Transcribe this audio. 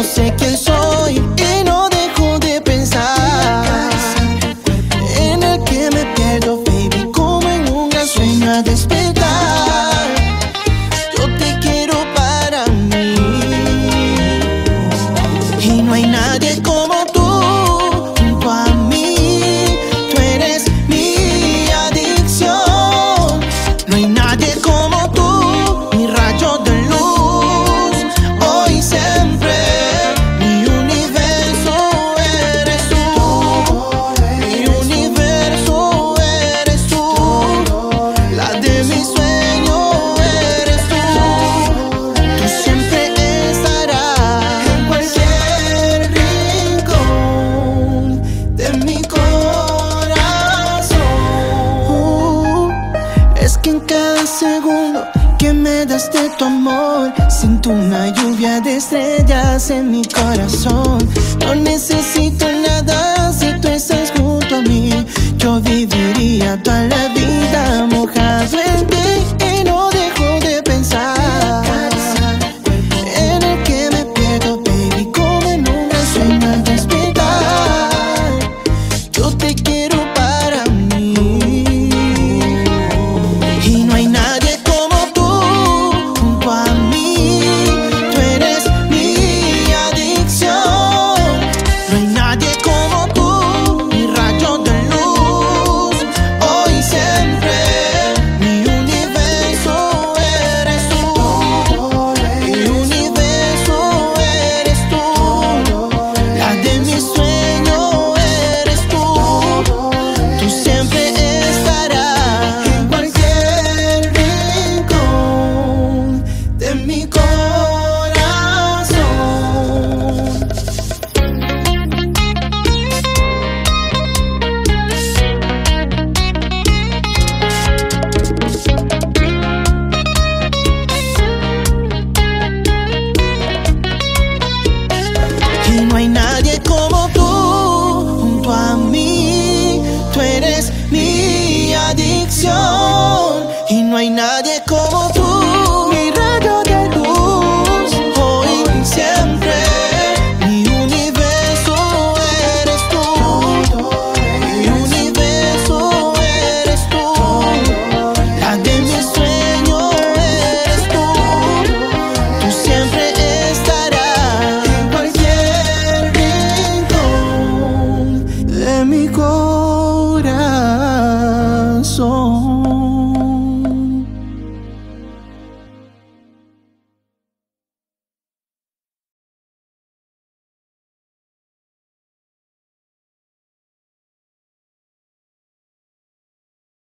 no sé quién soy. ruedas de tu amor Siento una lluvia de estrellas en mi corazón. No necesito nada si tú estás junto a mí Yo viviría toda la vida mojado en ti. Oh.